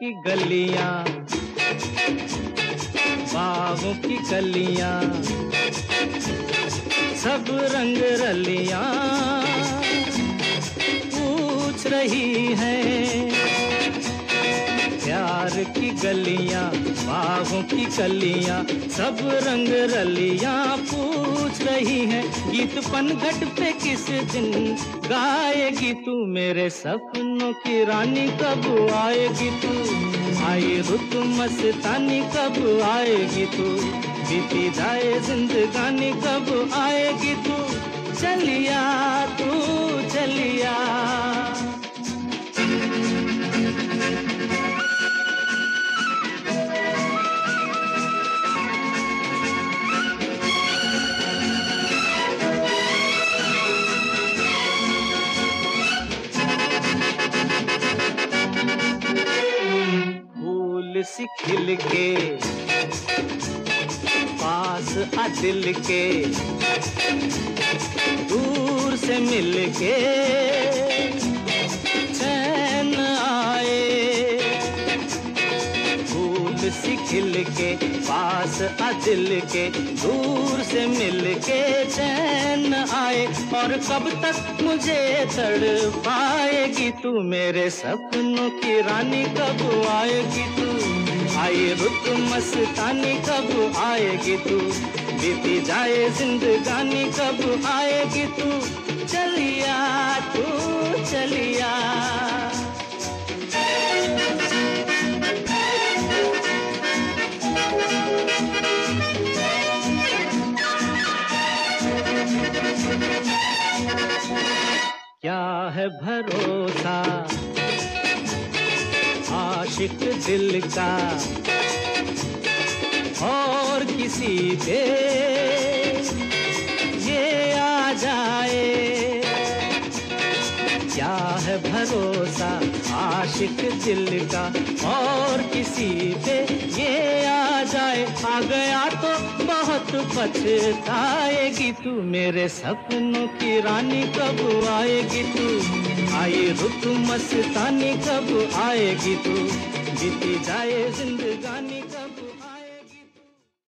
की गलियाँ बागों की कलियाँ सब रंग रलियाँ। रही है। प्यार की गलियाँ बागों की कलियाँ, सब रंग रलियाँ पूछ रही हैं। गीत पनघट पे किस दिन गाएगी तू मेरे सपनों की रानी? कब आएगी तू? आई रुत मस्तानी, कब आएगी तू? बीती जाए जिंदगानी, कब आएगी तू? चलिया तू, चलिया फूल सी खिल के पास आ दिल के दूर से मिल के आए भूल सी खिल के पास आ के दूर से मिल के चैन आए। और कब तक मुझे तड़ पाएगी तू मेरे सपनों की रानी, कब आएगी तू? आई रुत मस्तानी, कब आएगी तू? बीती जाए जिंदगानी, कब आएगी तू? चलिया तू, चलिया है भरोसा। आशिक दिल का। और किसी पे भरोसा, आशिक दिल का और किसी पे ये आ जाए, आ गया तो बहुत पछताएगी तू। मेरे सपनों की रानी कब आएगी तू? आई रुत मस्तानी, कब आएगी तू? बीती जाए जिंदगानी।